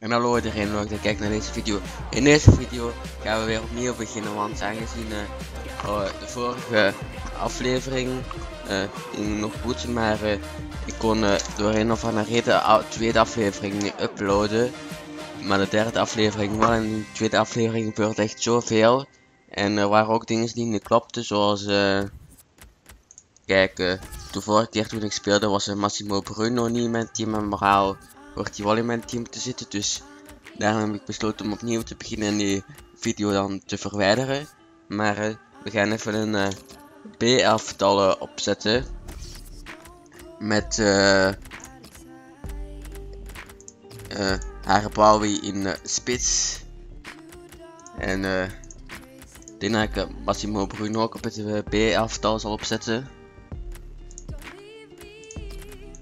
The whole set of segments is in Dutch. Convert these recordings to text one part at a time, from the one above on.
En hallo iedereen leuk dat kijkt naar deze video. In deze video gaan we weer opnieuw beginnen, want aangezien uh, oh, de vorige aflevering uh, nog goed, maar uh, ik kon door een of andere reden de tweede aflevering uploaden. Maar de derde aflevering wel en de tweede aflevering gebeurde echt zoveel. En er waren ook dingen die niet klopten, zoals... kijk, de vorige keer toen ik speelde was Massimo Bruno niet in mijn team moraal wordt die wel in mijn team te zitten. Dus daarom heb ik besloten om opnieuw te beginnen en die video dan te verwijderen. Maar uh, we gaan even een uh, B-elftal opzetten. Met uh, uh, Harabawi in spits. En ik denk dat ik Massimo Bruno ook op het B-elftal zal opzetten.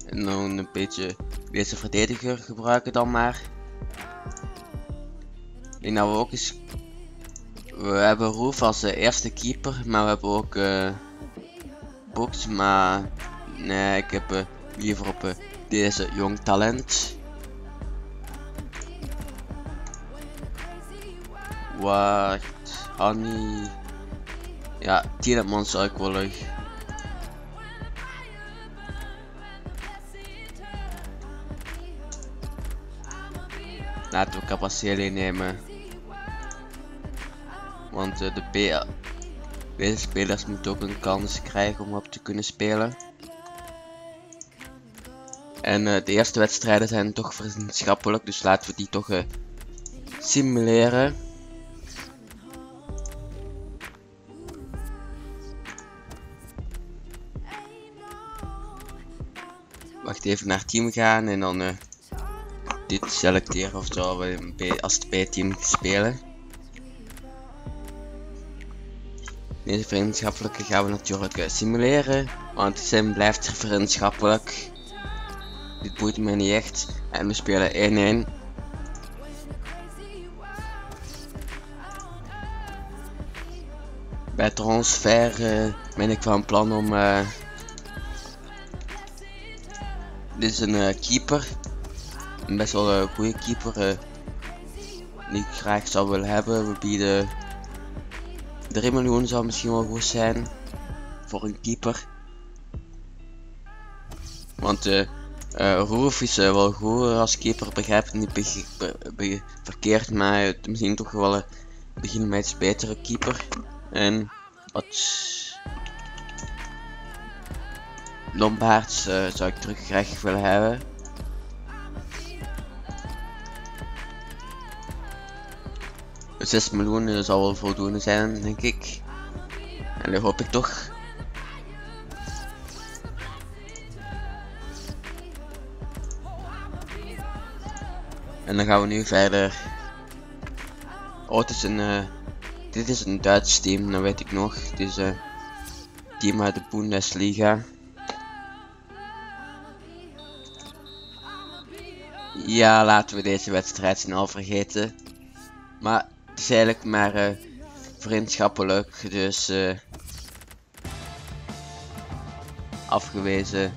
En dan een beetje deze verdediger gebruiken dan maar. Ik denk dat we ook eens... We hebben Roef als de eerste keeper, maar we hebben ook uh, Box, maar nee, ik heb uh, liever op deze jong talent. Wacht, Annie. Ja, Tielemans zou ik wel leuk. Laten we Capacele nemen. Want uh, de deze spelers moeten ook een kans krijgen om op te kunnen spelen. En uh, de eerste wedstrijden zijn toch vriendschappelijk, dus laten we die toch uh, simuleren. Wacht even naar team gaan en dan dit selecteren of we als het B-team spelen. Deze vriendschappelijke gaan we natuurlijk uh, simuleren, want sim blijft vriendschappelijk. Dit boeit me niet echt. En we spelen 1-1. Bij transfer uh, ben ik van plan om... Uh, dit is een keeper een best wel een goede keeper uh, die ik graag zou willen hebben. We bieden 3 miljoen zou misschien wel goed zijn voor een keeper. Want uh, is wel goed als keeper, begrijp ik niet be verkeerd, maar misschien toch wel uh, beginnen met iets betere keeper. En wat Lombaards zou ik terug graag willen hebben. 6 miljoen zal wel voldoende zijn, denk ik. En dat hoop ik toch. En dan gaan we nu verder. Oh, het is een. Uh, dit is een Duits team, dat weet ik nog. Het is een uh, team uit de Bundesliga. Ja, laten we deze wedstrijd snel vergeten. Maar eigenlijk maar uh, vriendschappelijk, dus uh, afgewezen.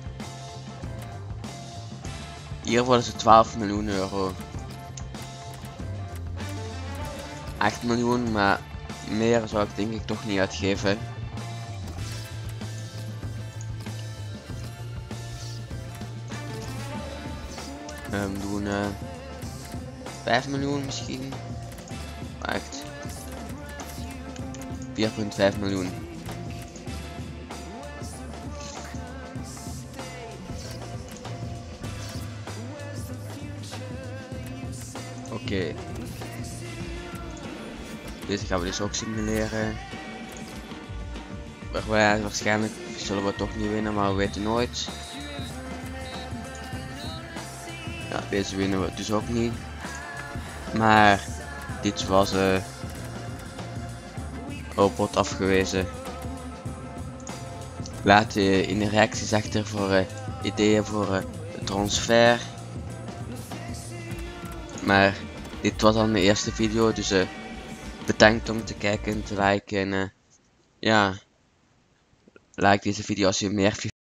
Hier worden ze 12 miljoen euro. 8 miljoen, maar meer zou ik denk ik toch niet uitgeven. Um, doen uh, 5 miljoen misschien. Wacht. 4,5 miljoen. Oké. Deze gaan we dus ook simuleren. Waarschijnlijk zullen we toch niet winnen, maar we weten nooit. Deze winnen we dus ook niet. Maar dit was uh, robot afgewezen. Laat uh, in de reacties achter voor uh, ideeën voor uh, transfer. Maar dit was dan de eerste video, dus bedankt om te kijken en te liken. En ja, like deze video als je meer